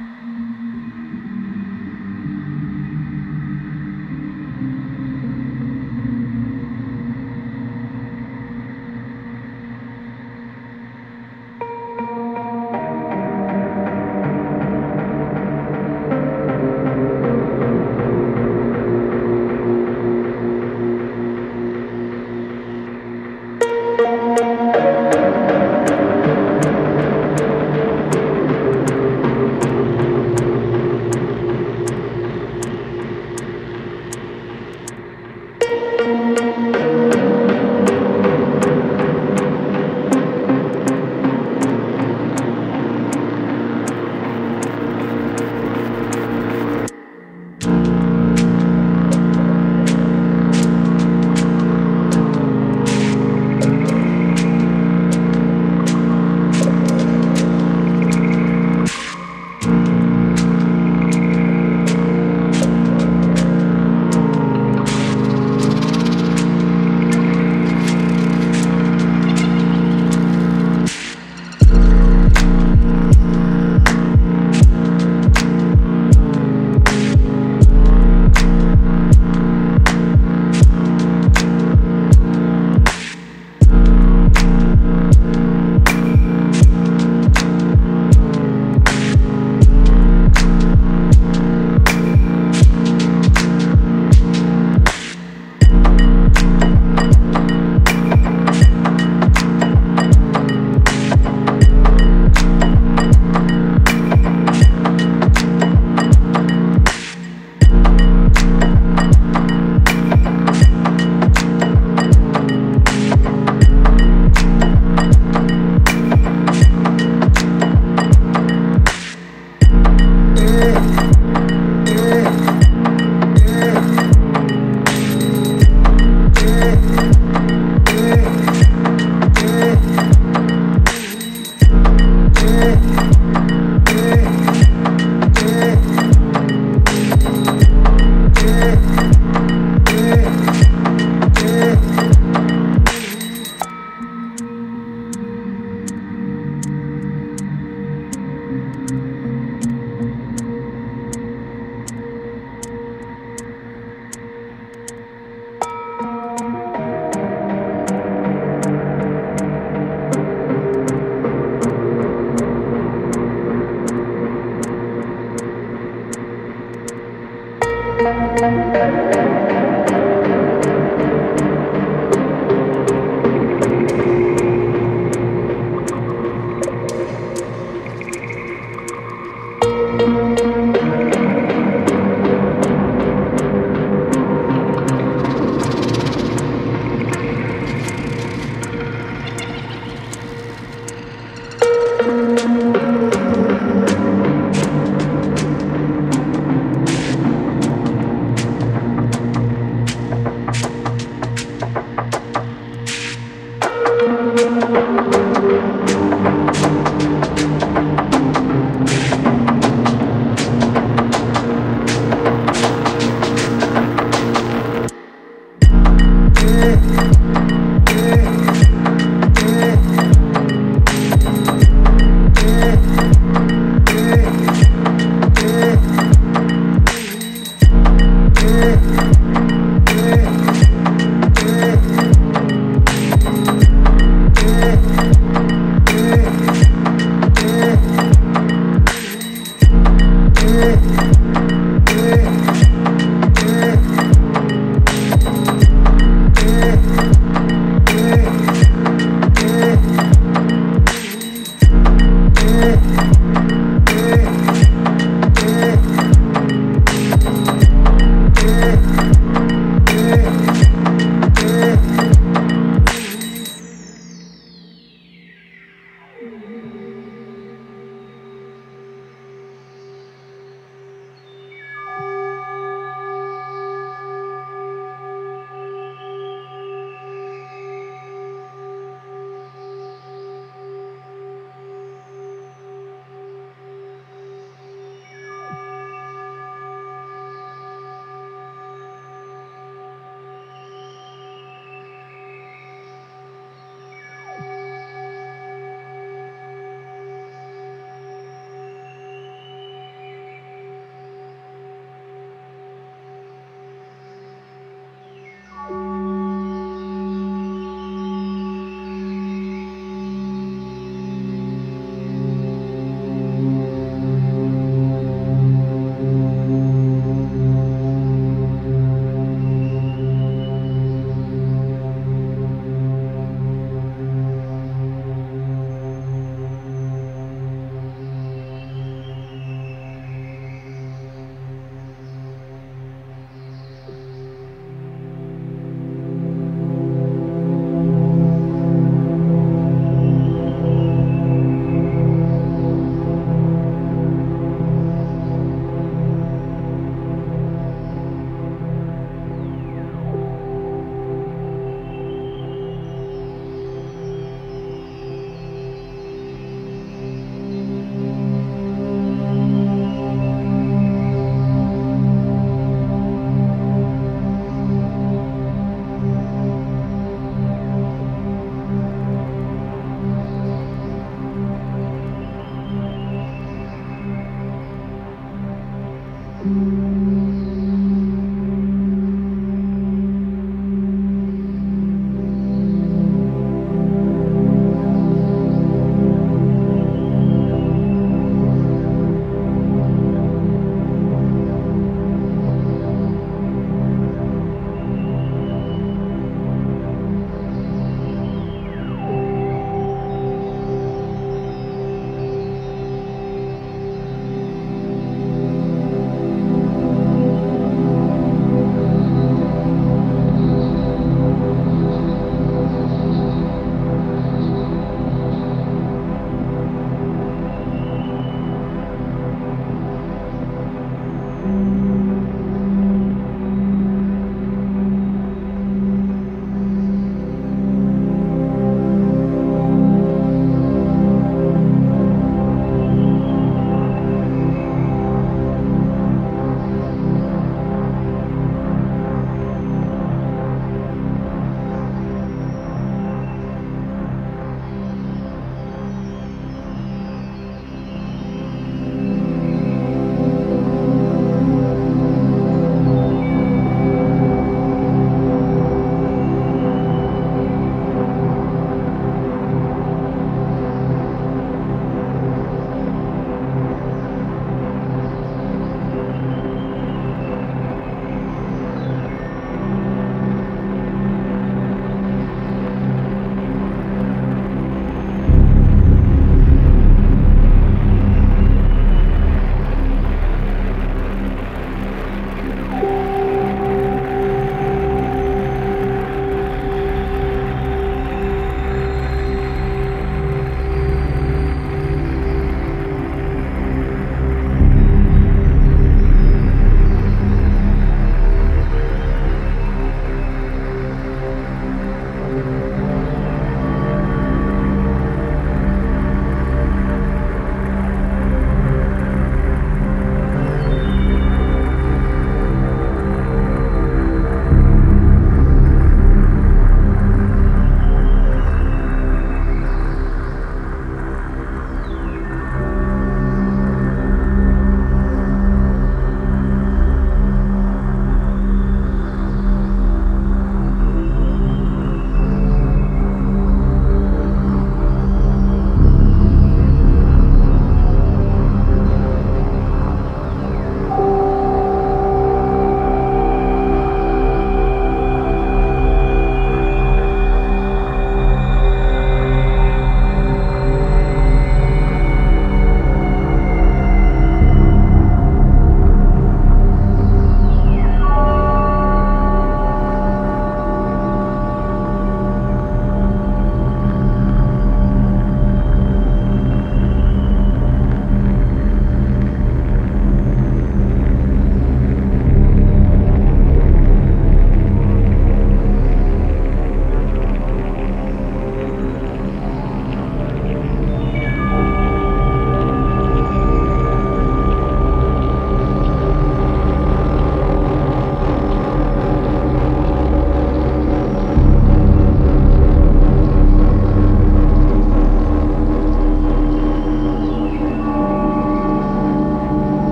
嗯